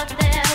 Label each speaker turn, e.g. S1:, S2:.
S1: up there.